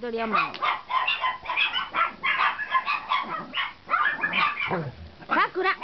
さくら。